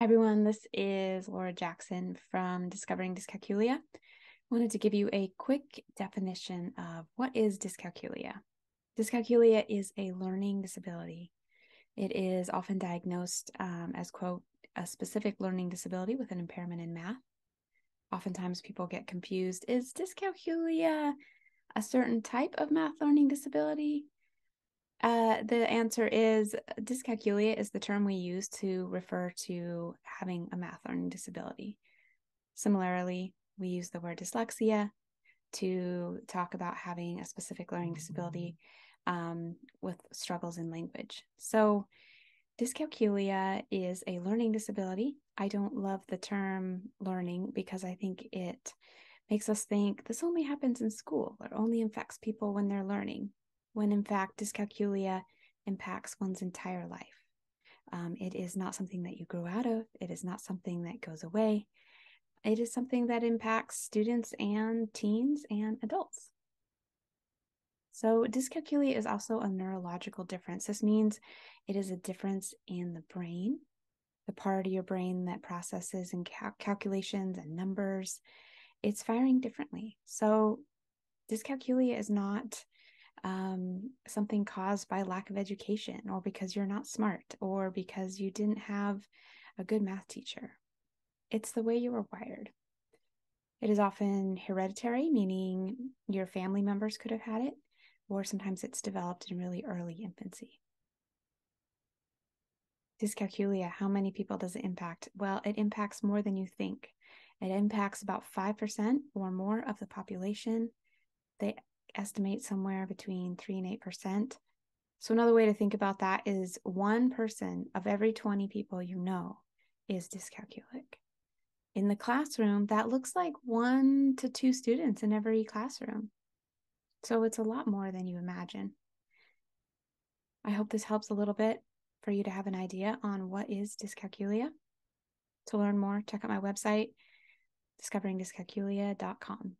Everyone, this is Laura Jackson from Discovering Dyscalculia. I wanted to give you a quick definition of what is dyscalculia. Dyscalculia is a learning disability. It is often diagnosed um, as, quote, a specific learning disability with an impairment in math. Oftentimes people get confused. Is dyscalculia a certain type of math learning disability? Uh, the answer is dyscalculia is the term we use to refer to having a math learning disability. Similarly, we use the word dyslexia to talk about having a specific learning disability um, with struggles in language. So, dyscalculia is a learning disability. I don't love the term learning because I think it makes us think this only happens in school or only affects people when they're learning when in fact dyscalculia impacts one's entire life. Um, it is not something that you grow out of, it is not something that goes away. It is something that impacts students and teens and adults. So, dyscalculia is also a neurological difference. This means it is a difference in the brain, the part of your brain that processes and cal- calculations and numbers. It's firing differently. So, dyscalculia is not um, something caused by lack of education or because you're not smart or because you didn't have a good math teacher. It's the way you were wired. It is often hereditary, meaning your family members could have had it, or sometimes it's developed in really early infancy. Dyscalculia, how many people does it impact? Well, it impacts more than you think. It impacts about 5% or more of the population. They estimate somewhere between 3 and 8%. So, another way to think about that is one person of every 20 people you know is dyscalculic. In the classroom, that looks like one to two students in every classroom. So, it's a lot more than you imagine. I hope this helps a little bit for you to have an idea on what is dyscalculia. To learn more, check out my website, discoveringdyscalculia.com.